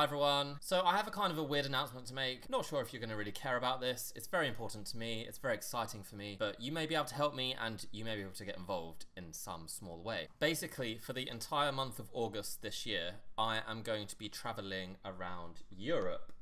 Hi everyone. So I have a kind of a weird announcement to make. Not sure if you're going to really care about this. It's very important to me. It's very exciting for me. But you may be able to help me and you may be able to get involved in some small way. Basically, for the entire month of August this year, I am going to be traveling around Europe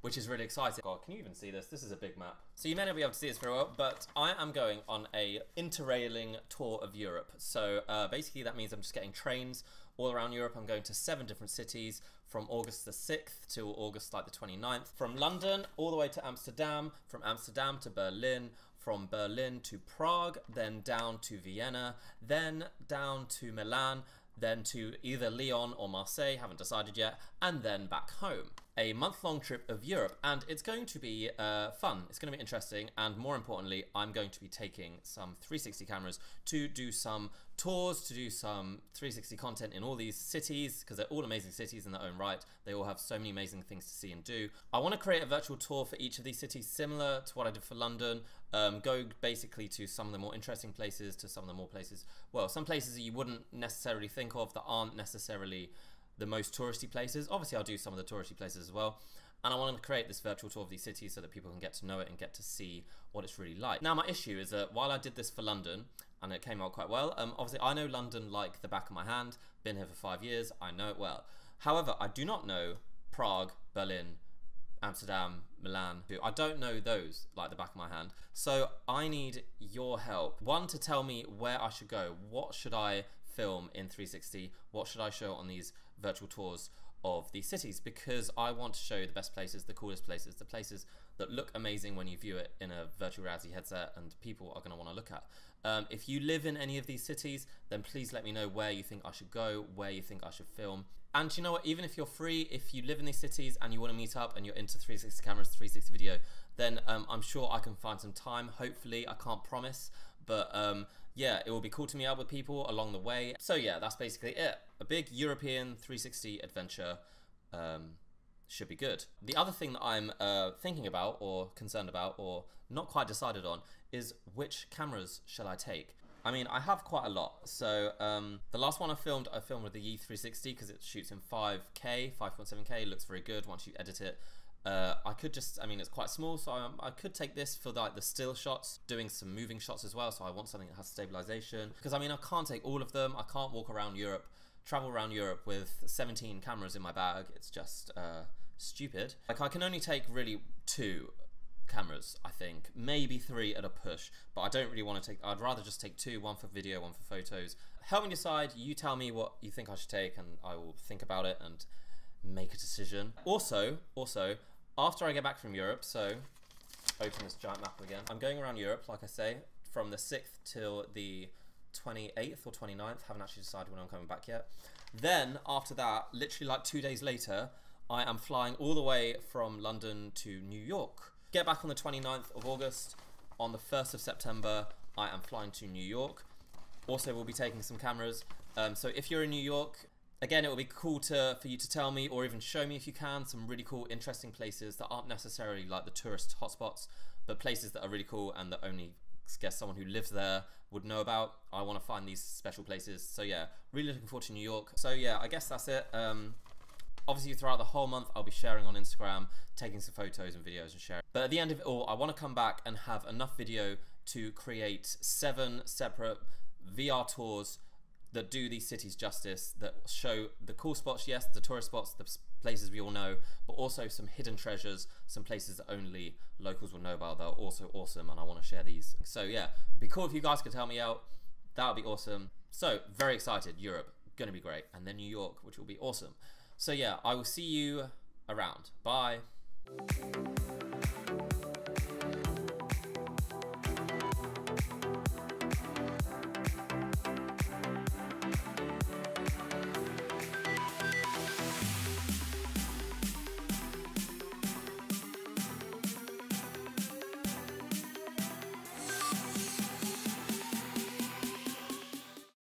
which is really exciting. God, can you even see this? This is a big map. So you may not be able to see this very well, but I am going on a interrailing tour of Europe. So uh, basically that means I'm just getting trains all around Europe. I'm going to seven different cities from August the 6th till August like the 29th. From London all the way to Amsterdam, from Amsterdam to Berlin, from Berlin to Prague, then down to Vienna, then down to Milan, then to either Lyon or Marseille, haven't decided yet, and then back home a month long trip of Europe, and it's going to be uh, fun. It's going to be interesting, and more importantly, I'm going to be taking some 360 cameras to do some tours, to do some 360 content in all these cities, because they're all amazing cities in their own right. They all have so many amazing things to see and do. I want to create a virtual tour for each of these cities, similar to what I did for London. Um, go basically to some of the more interesting places, to some of the more places, well, some places that you wouldn't necessarily think of that aren't necessarily the most touristy places. Obviously, I'll do some of the touristy places as well. And I want to create this virtual tour of these cities so that people can get to know it and get to see what it's really like. Now, my issue is that while I did this for London, and it came out quite well, um, obviously I know London like the back of my hand, been here for five years, I know it well. However, I do not know Prague, Berlin, Amsterdam, Milan. I don't know those like the back of my hand. So I need your help. One, to tell me where I should go. What should I film in 360? What should I show on these virtual tours of these cities? Because I want to show the best places, the coolest places, the places that look amazing when you view it in a virtual reality headset and people are going to want to look at. Um, if you live in any of these cities, then please let me know where you think I should go, where you think I should film. And you know what, even if you're free, if you live in these cities and you want to meet up and you're into 360 cameras, 360 video, then um, I'm sure I can find some time. Hopefully, I can't promise, but um, yeah, it will be cool to meet up with people along the way. So yeah, that's basically it. A big European 360 adventure um, should be good. The other thing that I'm uh, thinking about or concerned about or not quite decided on is which cameras shall I take? I mean, I have quite a lot. So um, the last one I filmed, I filmed with the E360 because it shoots in 5K, 5.7K, looks very good once you edit it. Uh, I could just, I mean, it's quite small, so I, I, could take this for like the still shots, doing some moving shots as well. So I want something that has stabilization because I mean, I can't take all of them. I can't walk around Europe, travel around Europe with 17 cameras in my bag. It's just uh, stupid. Like I can only take really two cameras, I think, maybe three at a push, but I don't really want to take, I'd rather just take two, one for video, one for photos. Help me decide, you tell me what you think I should take and I will think about it and make a decision. Also, also, after I get back from Europe, so open this giant map again. I'm going around Europe, like I say, from the 6th till the 28th or 29th. Haven't actually decided when I'm coming back yet. Then, after that, literally like two days later, I am flying all the way from London to New York. Get back on the 29th of August. On the 1st of September, I am flying to New York. Also, we'll be taking some cameras. Um, so if you're in New York, again, it will be cool to for you to tell me or even show me if you can some really cool, interesting places that aren't necessarily like the tourist hotspots, but places that are really cool and that only guess someone who lives there would know about. I want to find these special places. So yeah, really looking forward to New York. So yeah, I guess that's it. Um, obviously throughout the whole month I'll be sharing on Instagram, taking some photos and videos and sharing. But at the end of it all, I want to come back and have enough video to create seven separate VR tours that do these cities justice, that show the cool spots, yes, the tourist spots, the places we all know, but also some hidden treasures, some places that only locals will know about that are also awesome, and I want to share these. So yeah, be cool if you guys could help me out. That would be awesome. So very excited. Europe, gonna be great, and then New York, which will be awesome. So yeah, I will see you around. Bye.